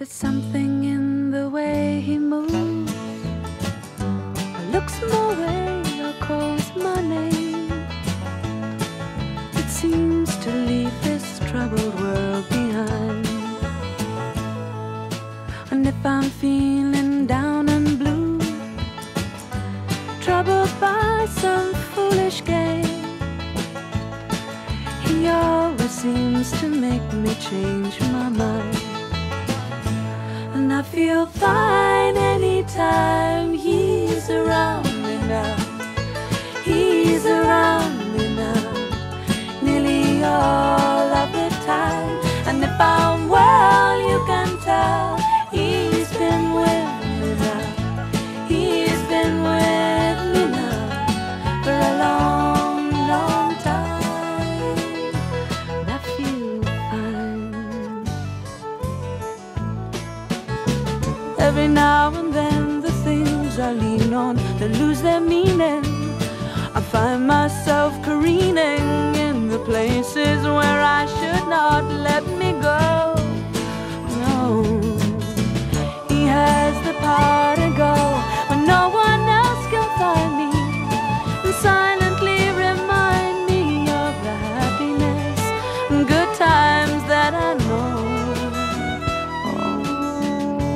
There's something in the way he moves, or looks my way, or calls my name. It seems to leave this troubled world behind. And if I'm feeling down and blue, troubled by some foolish game, he always seems to make me change my mind. And I feel fine anytime he's around me now. Every now and then the things I lean on they lose their meaning.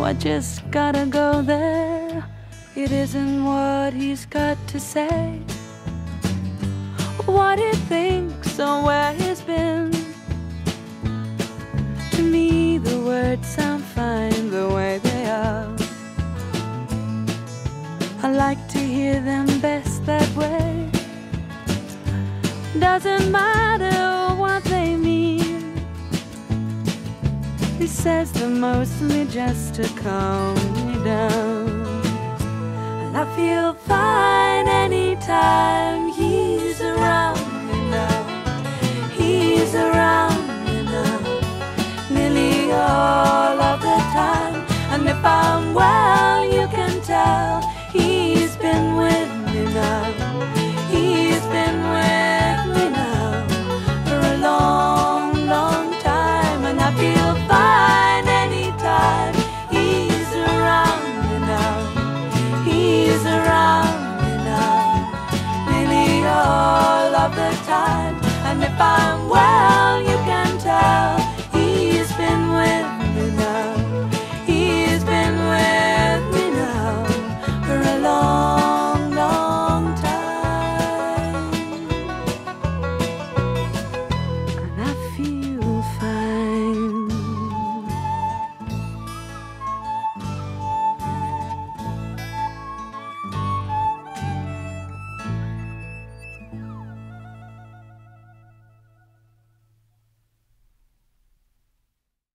I just gotta go there. It isn't what he's got to say, what he thinks, or where He says them mostly just to calm me down. And I feel fine anytime